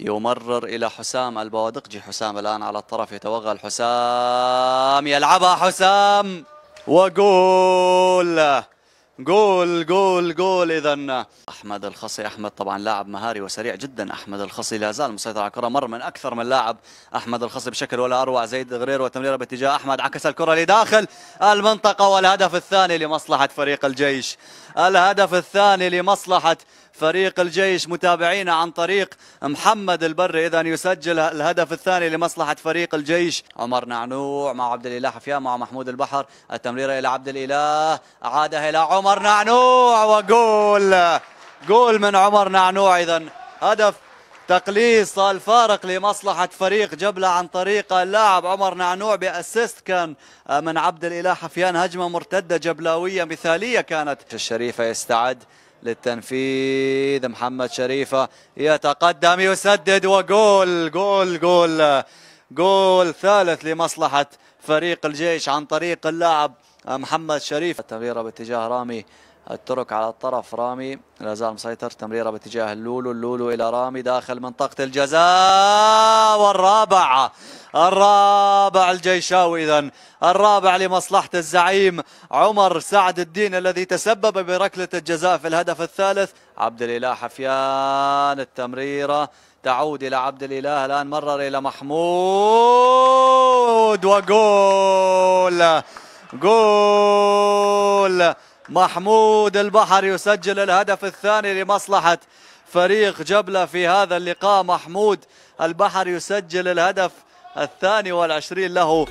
يمرر إلى حسام البوادقجي حسام الآن على الطرف يتوغل. حسام يلعبها. حسام وجول جول جول جول اذا أحمد الخصي. أحمد طبعا لاعب مهاري وسريع جدا. أحمد الخصي لا زال مسيطر على الكرة. مر من أكثر من لاعب أحمد الخصي بشكل ولا أروع. زيد غرير وتمريره باتجاه أحمد. عكس الكرة لداخل المنطقة والهدف الثاني لمصلحة فريق الجيش. الهدف الثاني لمصلحة فريق الجيش متابعينا عن طريق محمد البر. اذا يسجل الهدف الثاني لمصلحة فريق الجيش. عمر نعنوع مع عبد الإله حفيان مع محمود البحر. التمريره إلى عبد الإله عادها إلى عمر نعنوع وجول. جول من عمر نعنوع. اذا هدف تقليص الفارق لمصلحة فريق جبلة عن طريق اللاعب عمر نعنوع. بأسيست كان من عبد الإله حفيان هجمة مرتدة جبلاوية مثالية كانت. الشريفة يستعد للتنفيذ. محمد شريفة يتقدم يسدد وجول جول جول جول ثالث لمصلحة فريق الجيش عن طريق اللاعب محمد شريف التمريرة باتجاه رامي الترك على الطرف رامي لا زال مسيطر تمريره باتجاه اللولو اللولو إلى رامي داخل منطقة الجزاء والرابع الرابع الجيشاوي اذا الرابع لمصلحة الزعيم عمر سعد الدين الذي تسبب بركلة الجزاء في الهدف الثالث. عبد الإله حفيان التمريرة تعود إلى عبد الإله الآن مرر إلى محمود وجول جول. محمود البحر يسجل الهدف الثاني لمصلحة فريق جبلة في هذا اللقاء. محمود البحر يسجل الهدف الثاني والعشرين له.